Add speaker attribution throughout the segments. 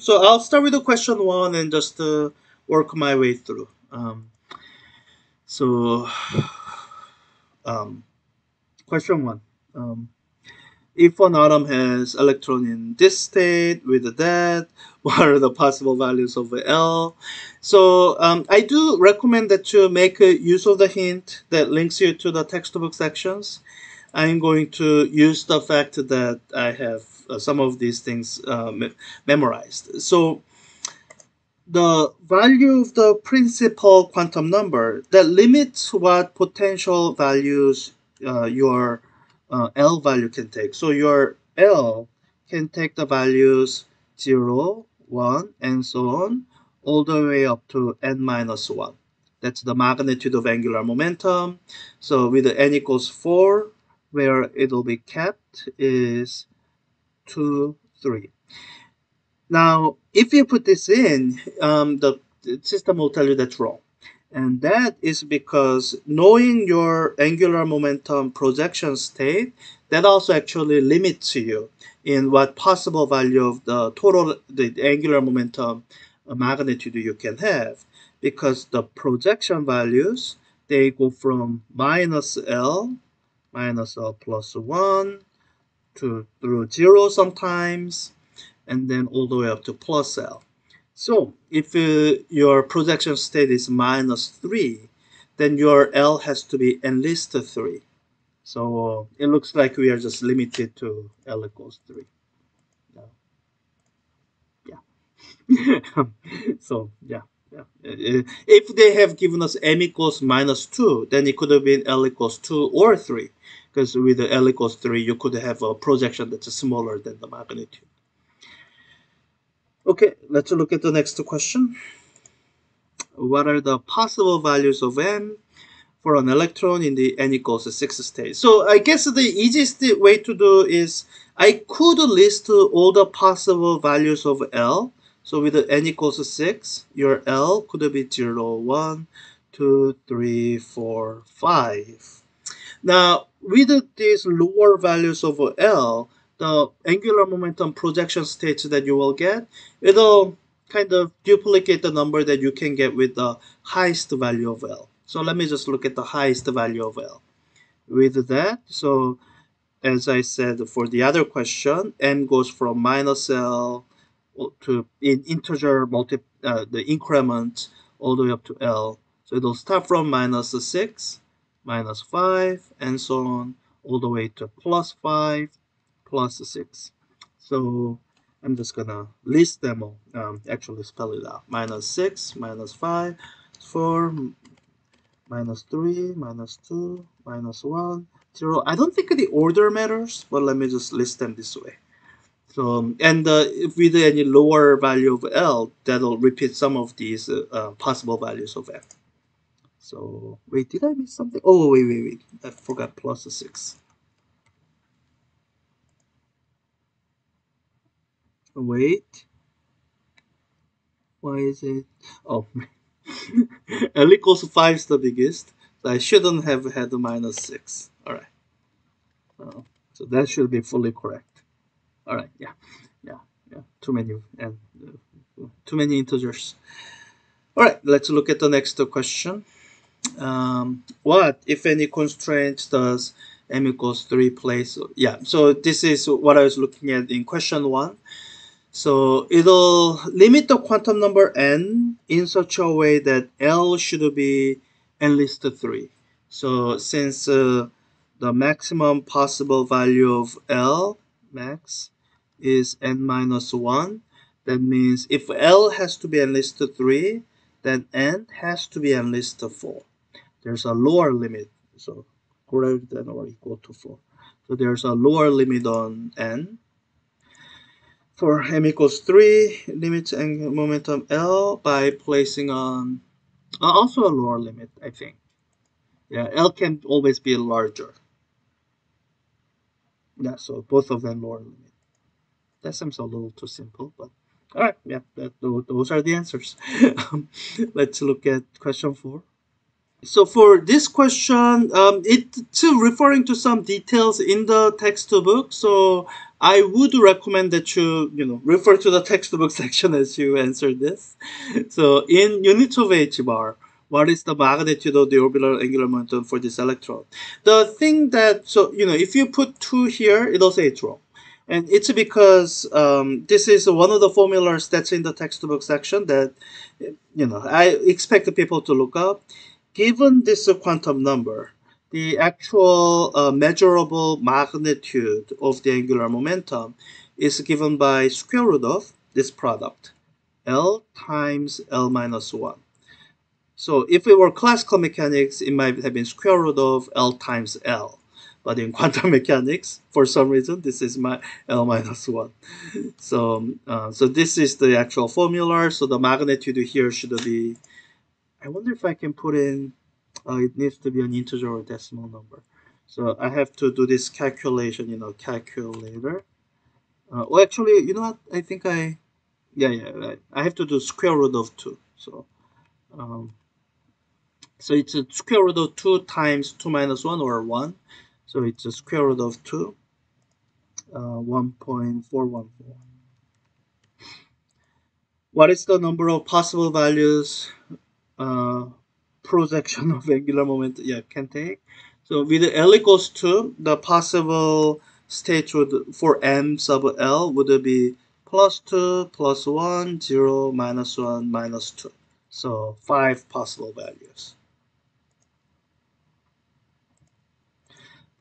Speaker 1: So I'll start with the question one and just uh, work my way through. Um, so, um, question one. Um, if an atom has electron in this state with that, what are the possible values of L? So um, I do recommend that you make use of the hint that links you to the textbook sections. I'm going to use the fact that I have some of these things uh, me memorized. So the value of the principal quantum number that limits what potential values uh, your uh, L value can take. So your L can take the values 0, 1, and so on, all the way up to n minus 1. That's the magnitude of angular momentum. So with n equals 4, where it'll be kept is 2, 3. Now, if you put this in, um, the, the system will tell you that's wrong. And that is because knowing your angular momentum projection state, that also actually limits you in what possible value of the total, the angular momentum magnitude you can have. Because the projection values, they go from minus L, minus L plus 1, to through 0 sometimes, and then all the way up to plus L. So if uh, your projection state is minus 3, then your L has to be at least 3. So uh, it looks like we are just limited to L equals 3. Yeah. so yeah. Yeah. Uh, if they have given us m equals minus 2, then it could have been L equals 2 or 3. Because with the L equals 3, you could have a projection that's smaller than the magnitude. Okay, let's look at the next question. What are the possible values of m for an electron in the n equals 6 state? So I guess the easiest way to do is I could list all the possible values of L. So with the n equals 6, your L could be 0, 1, 2, 3, 4, 5. Now, with these lower values of L, the angular momentum projection states that you will get, it'll kind of duplicate the number that you can get with the highest value of L. So let me just look at the highest value of L. With that, so as I said for the other question, n goes from minus L to in integer multi uh, the increment all the way up to L. So it'll start from minus 6, minus 5, and so on, all the way to plus 5, plus 6. So I'm just gonna list them all, um, actually spell it out. Minus 6, minus 5, 4, minus 3, minus 2, minus 1, 0. I don't think the order matters, but let me just list them this way. So, and uh, if with any lower value of L, that'll repeat some of these uh, uh, possible values of F. So, wait, did I miss something? Oh, wait, wait, wait. I forgot plus 6. wait. Why is it? Oh L equals 5 is the biggest. So I shouldn't have had the minus 6 alright uh, so that should be fully correct. Alright yeah. Yeah. Yeah. Too many and uh, too many integers. Alright let's look at the next question um, what if any constraint does m equals 3 place yeah so this is what I was looking at in question 1 so it'll limit the quantum number n in such a way that L should be at least 3. So since uh, the maximum possible value of L, max, is n minus 1, that means if L has to be at least 3, then n has to be at least 4. There's a lower limit, so greater than or equal to 4. So there's a lower limit on n for m equals 3, limit and momentum L by placing on uh, also a lower limit, I think. Yeah, L can always be larger. Yeah, so both of them lower limit. That seems a little too simple, but all right, yeah, that, those are the answers. let's look at question four. So for this question, um, it's referring to some details in the textbook. So I would recommend that you, you know, refer to the textbook section as you answer this. So in units of h bar, what is the magnitude of the orbital angular momentum for this electron? The thing that, so, you know, if you put 2 here, it'll say it's wrong. And it's because um, this is one of the formulas that's in the textbook section that, you know, I expect people to look up. Given this quantum number, the actual uh, measurable magnitude of the angular momentum is given by square root of this product, L times L minus 1. So if it were classical mechanics, it might have been square root of L times L. But in quantum mechanics, for some reason, this is my L minus 1. So, uh, so this is the actual formula. So the magnitude here should be, I wonder if I can put in, uh, it needs to be an integer or decimal number. So I have to do this calculation, in a calculator. Uh, well, actually, you know what? I think I, yeah, yeah, right. I have to do square root of 2. So, um, so it's a square root of 2 times 2 minus 1 or 1. So it's a square root of 2, uh, 1.414. What is the number of possible values uh, projection of angular momentum? Yeah, can take. So with L equals 2, the possible state would, for M sub L would be plus 2, plus 1, 0, minus 1, minus 2. So five possible values.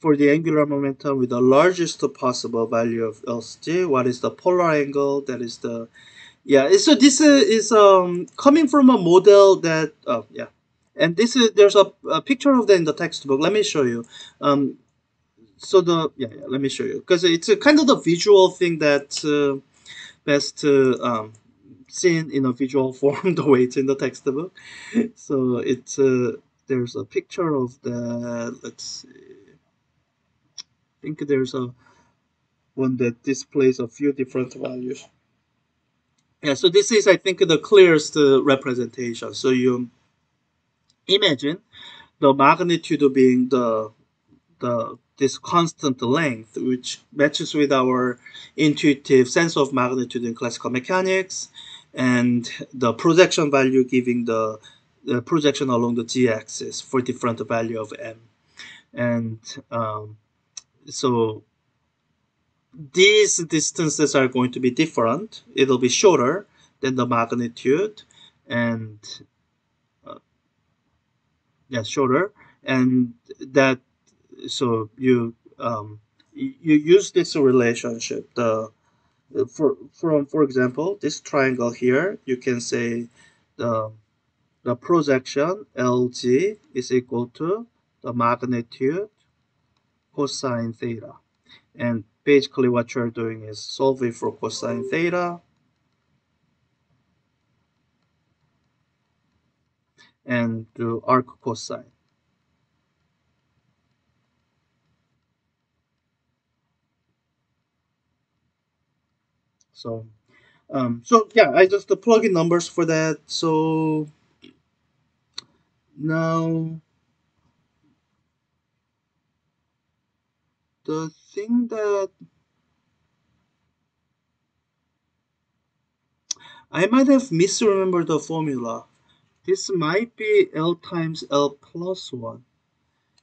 Speaker 1: for the angular momentum with the largest possible value of LCG. What is the polar angle? That is the yeah. So this is um coming from a model that oh yeah, and this is there's a, a picture of that in the textbook. Let me show you. Um, so the yeah, yeah let me show you because it's a kind of the visual thing that uh, best uh, um, seen in a visual form the way it's in the textbook. So it's uh, there's a picture of the let's see I think there's a one that displays a few different values. Yeah, so this is, I think, the clearest uh, representation. So you imagine the magnitude being the the this constant length, which matches with our intuitive sense of magnitude in classical mechanics, and the projection value giving the, the projection along the z-axis for different value of m. And um, so these distances are going to be different. It'll be shorter than the magnitude and uh, yeah, shorter. And that, so you, um, you use this relationship, the, for, from, for example, this triangle here, you can say the, the projection LG is equal to the magnitude cosine theta. And basically what you're doing is solving for cosine theta and do arc cosine. So, um, so yeah, I just plug in numbers for that. So now the thing that I might have misremembered the formula. This might be L times L plus 1.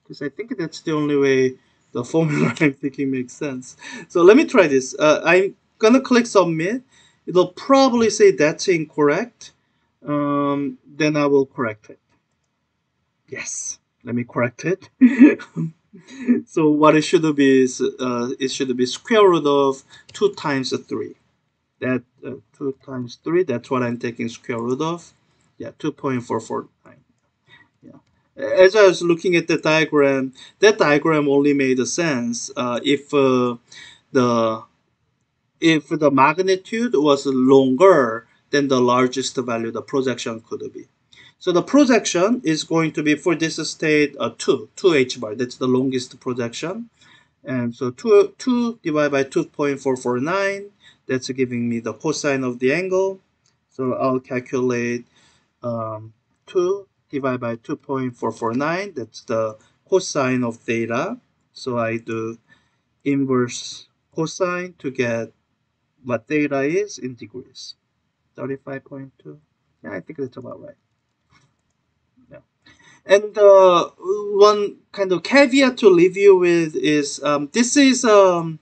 Speaker 1: Because I think that's the only way the formula I'm thinking makes sense. So let me try this. Uh, I'm going to click submit. It'll probably say that's incorrect. Um, then I will correct it. Yes, let me correct it. so what it should be is uh, it should be square root of 2 times 3 that uh, 2 times 3 that's what I'm taking square root of. Yeah 2.449 yeah. As I was looking at the diagram that diagram only made sense uh, if uh, the if the magnitude was longer than the largest value the projection could be so the projection is going to be for this state uh, 2, 2 h bar. That's the longest projection. And so 2, 2 divided by 2.449, that's giving me the cosine of the angle. So I'll calculate um, 2 divided by 2.449. That's the cosine of theta. So I do inverse cosine to get what theta is in degrees. 35.2. Yeah, I think that's about right. And uh, one kind of caveat to leave you with is um, this is um,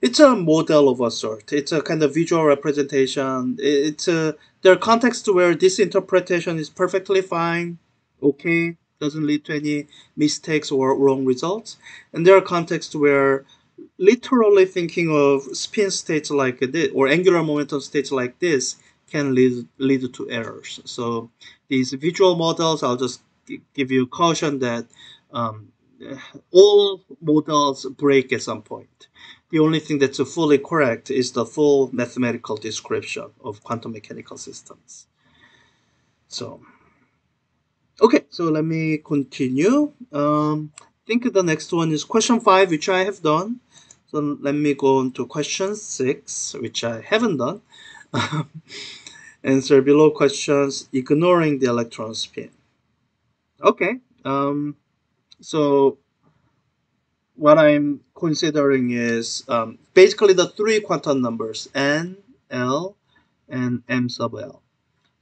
Speaker 1: it's a model of a sort. It's a kind of visual representation. It's a there are contexts where this interpretation is perfectly fine, okay, doesn't lead to any mistakes or wrong results. And there are contexts where literally thinking of spin states like this or angular momentum states like this can lead, lead to errors. So these visual models, I'll just give you caution that um, all models break at some point. The only thing that's fully correct is the full mathematical description of quantum mechanical systems. So, okay, so let me continue. Um, I think the next one is question five, which I have done. So let me go on to question six, which I haven't done. Answer below questions ignoring the electron spin. Okay, um, so what I'm considering is um, basically the three quantum numbers n, l, and m sub l.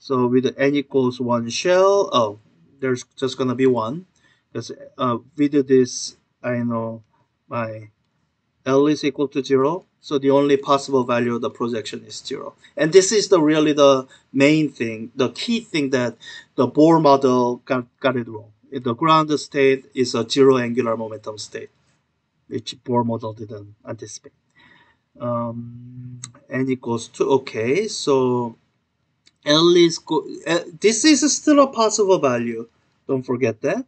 Speaker 1: So with n equals one shell, oh, there's just gonna be one because uh, with this I know my L is equal to zero. So the only possible value of the projection is zero. And this is the really the main thing, the key thing that the Bohr model got, got it wrong. The ground state is a zero angular momentum state, which Bohr model didn't anticipate. Um, n equals to, okay, so L is, go, uh, this is still a possible value. Don't forget that.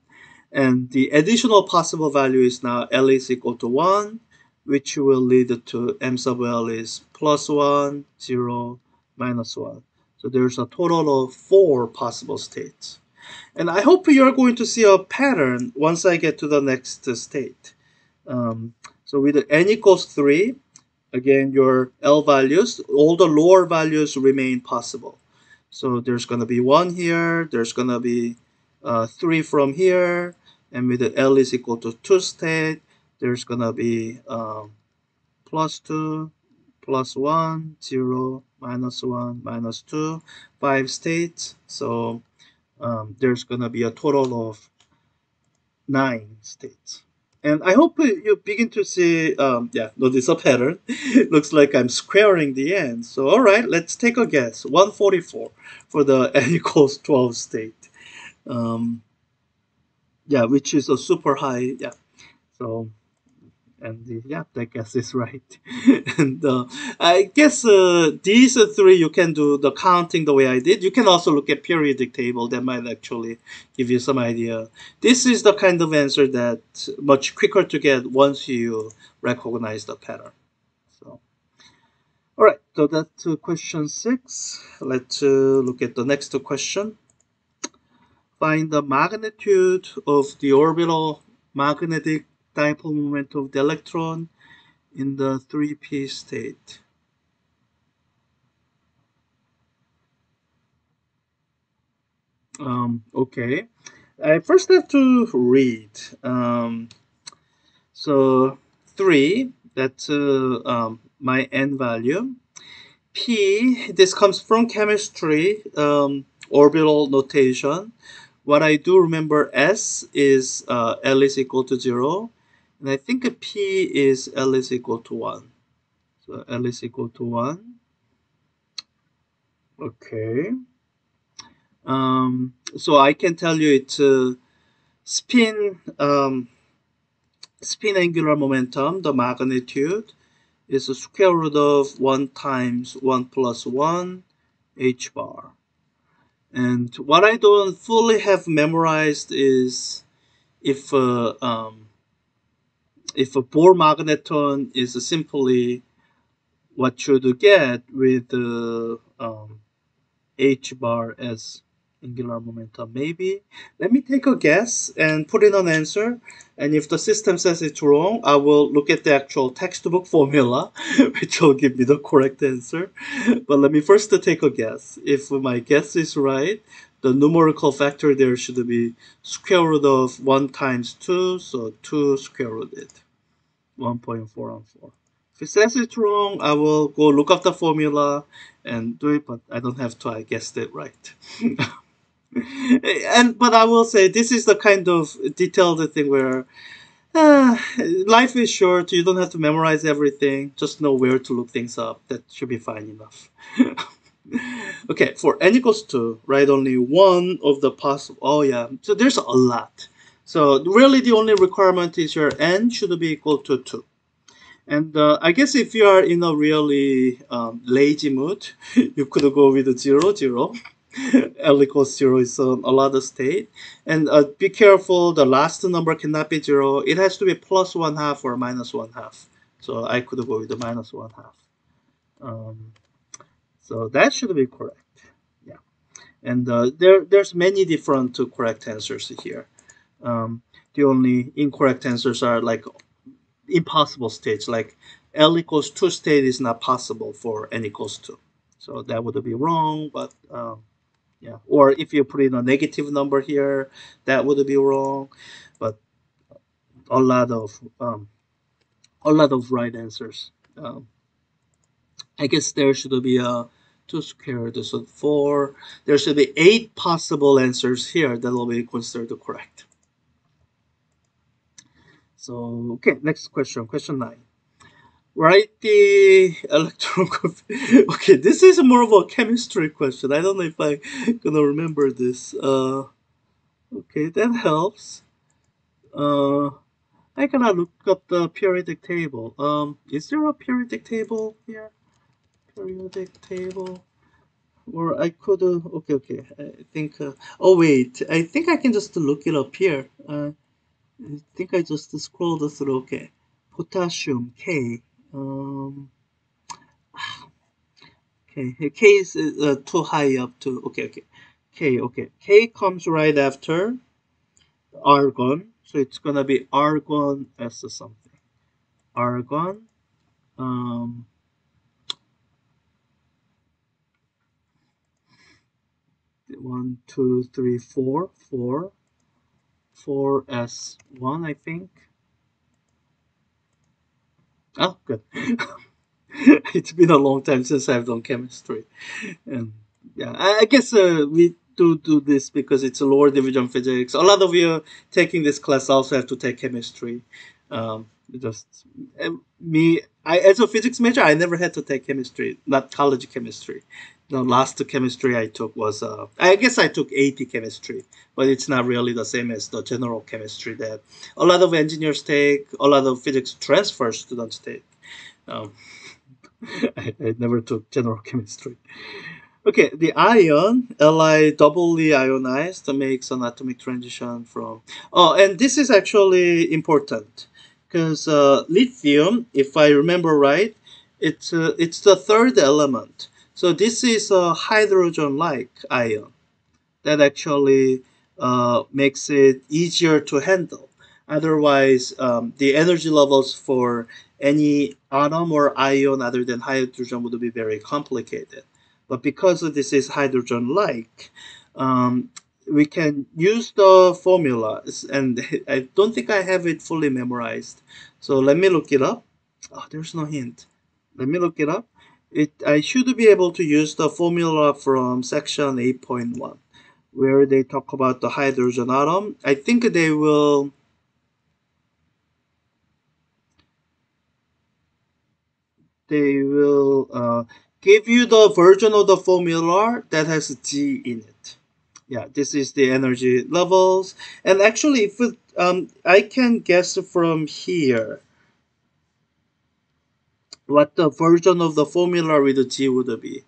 Speaker 1: And the additional possible value is now L is equal to 1 which will lead to m sub l is plus 1, 0, minus 1. So there's a total of four possible states. And I hope you're going to see a pattern once I get to the next state. Um, so with n equals 3, again, your L values, all the lower values remain possible. So there's going to be 1 here, there's going to be uh, 3 from here, and with the L is equal to 2 state, there's gonna be um, plus 2 plus 1 0 minus 1 minus 2 5 states so um, there's gonna be a total of 9 states and I hope you begin to see, um, yeah, notice a pattern. Looks like I'm squaring the n. So, all right, let's take a guess. 144 for the n equals 12 state. Um, yeah, which is a super high, yeah. So and yeah, I guess is right. and uh, I guess uh, these three you can do the counting the way I did. You can also look at periodic table that might actually give you some idea. This is the kind of answer that much quicker to get once you recognize the pattern. So, all right, so that's uh, question six. Let's uh, look at the next question. Find the magnitude of the orbital magnetic dipole moment of the electron in the 3p state. Um, okay, I first have to read. Um, so 3, that's uh, um, my n value. P, this comes from chemistry, um, orbital notation. What I do remember S is uh, L is equal to 0. And I think P is L is equal to 1. So L is equal to 1. Okay. Um, so I can tell you it's a spin, um, spin angular momentum, the magnitude, is the square root of 1 times 1 plus 1 h bar. And what I don't fully have memorized is if uh, um, if a Bohr magneton is simply what you get with the um, h bar as angular momentum maybe. Let me take a guess and put in an answer. And if the system says it's wrong i will look at the actual textbook formula which will give me the correct answer. But let me first take a guess. If my guess is right the numerical factor there should be square root of 1 times 2, so 2 square rooted. 1.414. If it says it's wrong, I will go look up the formula and do it, but I don't have to, I guessed it right. and But I will say, this is the kind of detailed thing where uh, life is short, you don't have to memorize everything, just know where to look things up. That should be fine enough. okay, for n equals 2, write only one of the possible, oh yeah, so there's a lot. So really the only requirement is your n should be equal to 2. And uh, I guess if you are in a really um, lazy mood, you could go with 0, 0. L equals 0 is a lot of state. And uh, be careful, the last number cannot be 0. It has to be plus 1 half or minus 1 half. So I could go with the minus 1 half. Um, so that should be correct. Yeah. And uh, there, there's many different correct answers here. Um, the only incorrect answers are like impossible states, like L equals 2 state is not possible for N equals 2. So that would be wrong, but um, yeah. Or if you put in a negative number here, that would be wrong. But a lot of um, a lot of right answers. Um, I guess there should be a 2 squared, so 4. There should be 8 possible answers here that will be considered correct. So, okay, next question, question 9. Write the electron Okay, this is more of a chemistry question. I don't know if I'm gonna remember this. Uh, okay, that helps. Uh, I gotta look up the periodic table. Um, is there a periodic table here? periodic table or I could uh, okay okay I think uh, oh wait I think I can just look it up here uh, I think I just scrolled through okay potassium K um, okay K is uh, too high up to okay okay K okay K comes right after argon so it's gonna be argon as something argon um, one, two, three, four, four, four S one, I think. Oh, good. it's been a long time since I've done chemistry, and yeah, I guess uh, we do do this because it's a lower division physics. A lot of you taking this class also have to take chemistry. Um, just me, I as a physics major, I never had to take chemistry, not college chemistry the last chemistry I took was, uh, I guess I took AP chemistry, but it's not really the same as the general chemistry that a lot of engineers take, a lot of physics transfer students take. Um, I, I, never took general chemistry. Okay, the ion, Li doubly ionized, makes an atomic transition from. Oh, and this is actually important because uh, lithium, if I remember right, it's uh, it's the third element so this is a hydrogen-like ion that actually uh, makes it easier to handle. Otherwise, um, the energy levels for any atom or ion other than hydrogen would be very complicated. But because this is hydrogen-like, um, we can use the formula, and I don't think I have it fully memorized. So let me look it up. Oh, there's no hint. Let me look it up it I should be able to use the formula from section 8.1 where they talk about the hydrogen atom. I think they will they will uh, give you the version of the formula that has Z in it. Yeah, this is the energy levels. And actually, if it, um, I can guess from here what the version of the formula with Z would be.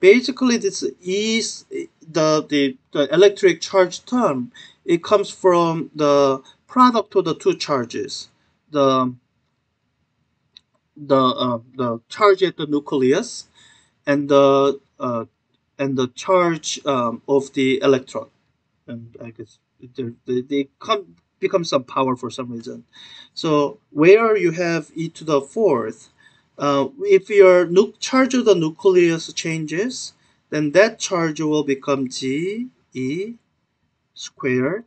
Speaker 1: Basically, this is the, the, the electric charge term. It comes from the product of the two charges. The, the, uh, the charge at the nucleus and the, uh, and the charge um, of the electron. And I guess they, they come become some power for some reason. So where you have e to the fourth, uh, if your charge of the nucleus changes, then that charge will become Z E squared.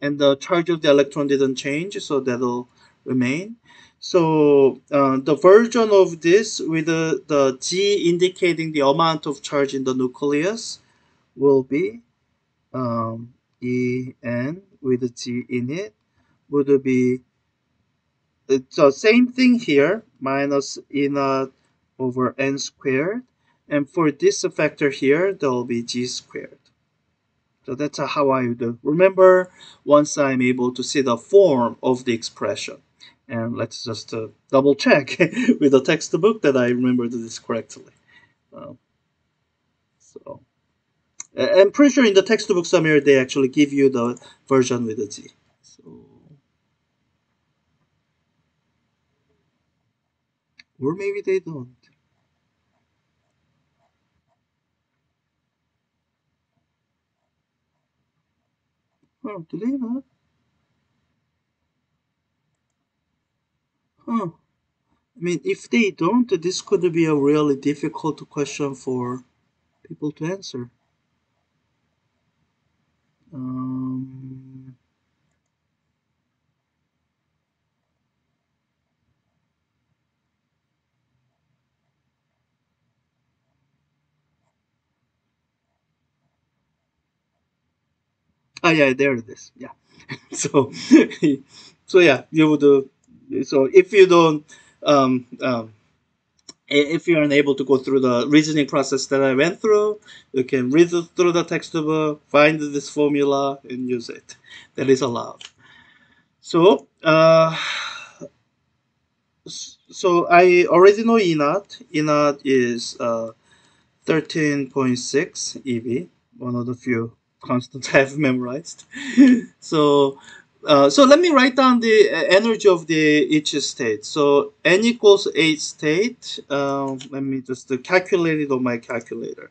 Speaker 1: And the charge of the electron didn't change, so that'll remain. So uh, the version of this with the, the Z indicating the amount of charge in the nucleus will be um, En with Z in it would be the same thing here minus E over N squared and for this factor here there will be Z squared. So that's how I. Remember once I'm able to see the form of the expression and let's just uh, double check with the textbook that I remembered this correctly. Um, so, I'm pretty sure in the textbook somewhere they actually give you the version with the Z. So, or maybe they don't. Oh, do they not? Huh. I mean, if they don't, this could be a really difficult question for people to answer. Um, oh yeah, there it is. Yeah. so, so yeah, you would. Uh, so if you don't um, um, if you're unable to go through the reasoning process that I went through, you can read through the textbook, find this formula, and use it. That is allowed. So, uh, so I already know E naught. E naught is uh, 13.6 eV, one of the few constants I have memorized. so uh, so let me write down the uh, energy of the each state. So n equals 8 state. Um, let me just calculate it on my calculator.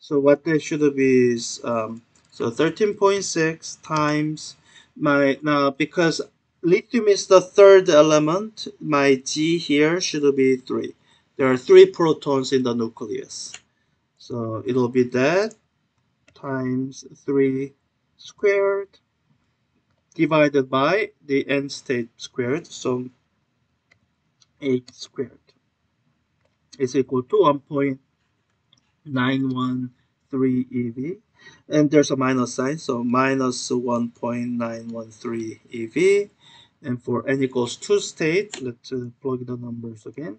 Speaker 1: So what that should be is um, so 13.6 times my now because lithium is the third element, my Z here should be 3. There are 3 protons in the nucleus. So it'll be that times 3 squared divided by the n state squared, so 8 squared is equal to 1.913 EV. And there's a minus sign, so minus 1.913 EV. And for n equals 2 state, let's uh, plug the numbers again.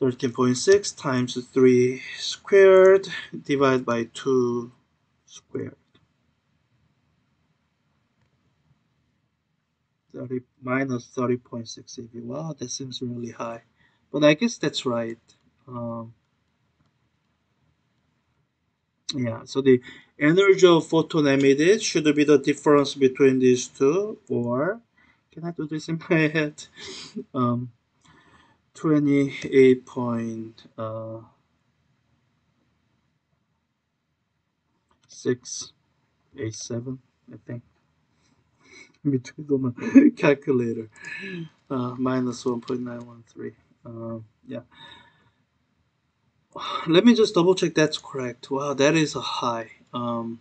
Speaker 1: 13.6 times 3 squared divided by 2 squared. 30 minus 30.6 eV. Wow, that seems really high. But I guess that's right. Um, yeah, so the energy of photon emitted should be the difference between these two, or can I do this in my head? Um, 28.687, uh, I think Let between on the calculator. Uh, minus 1.913. Uh, yeah. Let me just double check that's correct. Wow, that is a high. Um,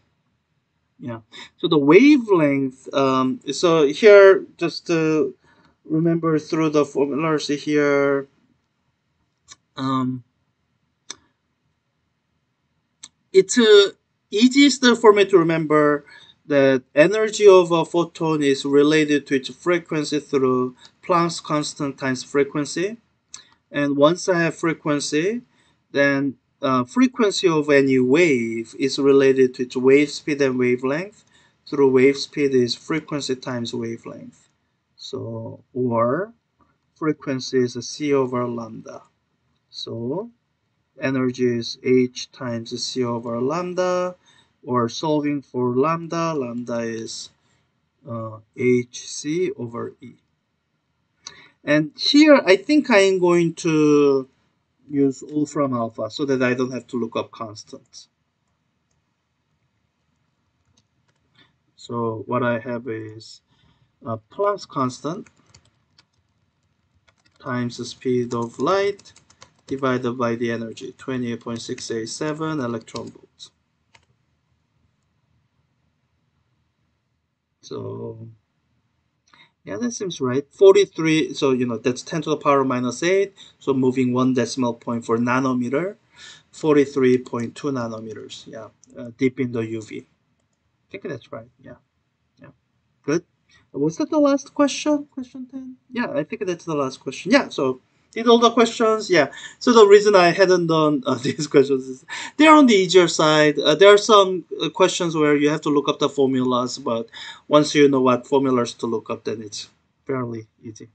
Speaker 1: yeah. So the wavelength, um, so here, just to remember through the formulas here, um, it's uh, easiest for me to remember that energy of a photon is related to its frequency through Planck's constant times frequency. And once I have frequency, then uh, frequency of any wave is related to its wave speed and wavelength. Through wave speed is frequency times wavelength. So, or frequency is c over lambda. So, energy is h times c over lambda or solving for lambda, lambda is uh, hc over e. And here I think I am going to use Wolfram alpha so that I don't have to look up constants. So what I have is a Planck's constant times the speed of light divided by the energy, 28.687 electron volts. So yeah, that seems right. 43, so you know, that's 10 to the power minus 8. So moving one decimal point for nanometer, 43.2 nanometers. Yeah, uh, deep in the UV. I think that's right. Yeah, yeah, good. Was that the last question? Question 10? Yeah, I think that's the last question. Yeah, so did all the questions? Yeah. So the reason I hadn't done uh, these questions is they're on the easier side. Uh, there are some uh, questions where you have to look up the formulas, but once you know what formulas to look up, then it's fairly easy.